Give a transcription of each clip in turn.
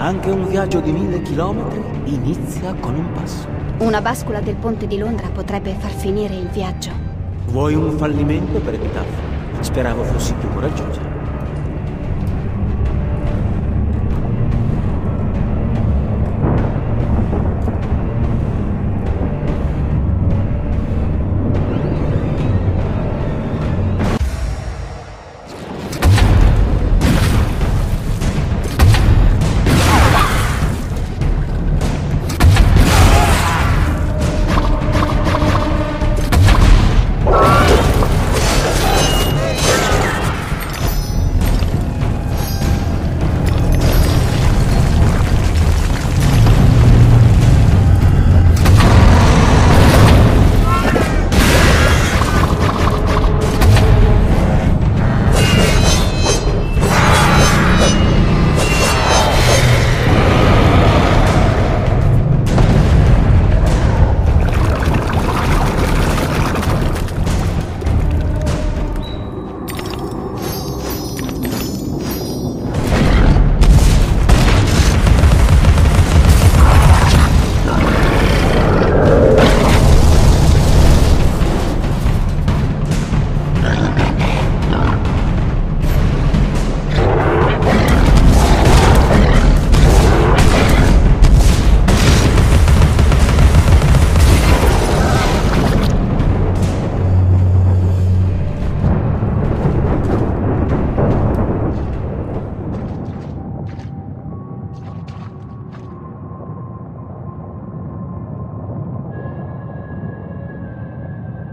Anche un viaggio di mille chilometri inizia con un passo. Una bascula del ponte di Londra potrebbe far finire il viaggio. Vuoi un fallimento per epitaffio? Speravo fossi più coraggiosa.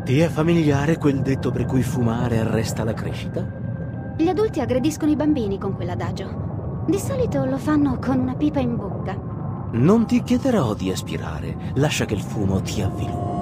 Ti è familiare quel detto per cui fumare arresta la crescita? Gli adulti aggrediscono i bambini con quell'adagio. Di solito lo fanno con una pipa in bocca. Non ti chiederò di aspirare, lascia che il fumo ti avviluppi.